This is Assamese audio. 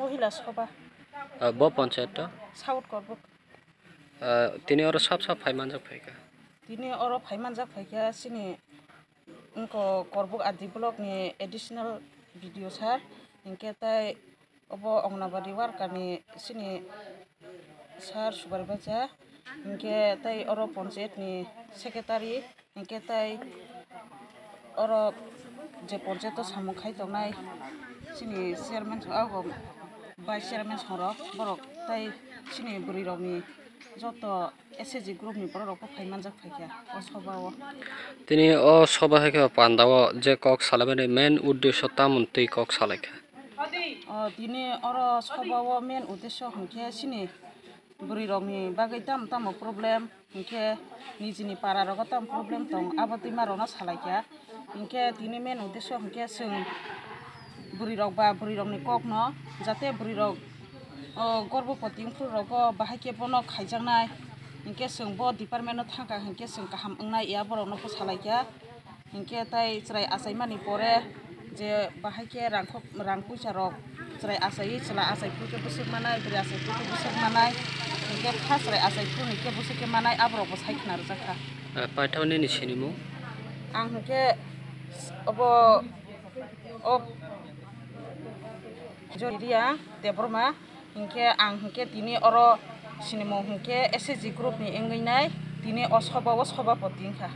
মহিলা সভা। ব পঞ্চায়েত। সাউথ কৰবুক তিনি আৰু চাপ চাপ ফাইমান যাক ফাইকা তিনি অর ফাইমান যাক ফাইকা সিনি করবুক আদি ব্লক নি এডিশনাল ভিডিও সার ইনকে তাই অব অঙ্গনাবাড়ি ওয়ার্কারনি সিনি সার সুপারি বাজা ইনকে তাই অর পঞ্চায়েতনি সেক্রেটারি ইনকে তাই অর যে পঞ্চায়েত সামুং খাই দংনাই সিনি চেয়ারম্যান বা চেয়ারমেन सरक borok. Tei sini buri rok ni joto SAG group নি বড় রক ফাইমানজাক ফাইকিয়া ও সবাও তিনি ও সবা হেকে পান্দাও যে কক সালাবেনে মেন উদ্দেশ্য তামন তুই কক সালাইখা ও তিনি অর সবাও মেন উদ্দেশ্য হংখে সিনি বুড়ি রকনি বাকি দাম তামো প্রবলেম ইনকে নিজেনি পাড়া রক তাম প্রবলেম দং আবার তুই মারো না সালাইখা ইনকে তিনি মেন উদ্দেশ্য হংখে সং বুড়ীরক বা বুড়ীরকনি কক ন যাতে বুড়ীরক গর্ভপতি ফুরক বাহাইকে বন খাইজাকাই হিংকে সঙ্গ ব থাকা হিংকে সঙ্গ কাহাম অংনাই ইয়া বড় নসালাইকা হিংকে তাই চাই আসাইমানি পৰে যে বাহাইকে রং রং পয়সারক চাই আসাই চলা আসাই ফুকে বুসুক মানায় বুড়ি আসাই ফুকে বুসুক মানায় হিংকে ফাঁসাই আসাই ফু হিংকে বুসুকে মানায় আবরক সাইখানার জাকা আং হিংকে অব জৰিয়া দেৱৰমা হিংখে আং হিংখে তিনি অৰ চিনেমা হিংখে এছ এ জি গ্ৰুপ নি এঙ্গিনাই তিনি অ সভাও সভাপতি হিংখা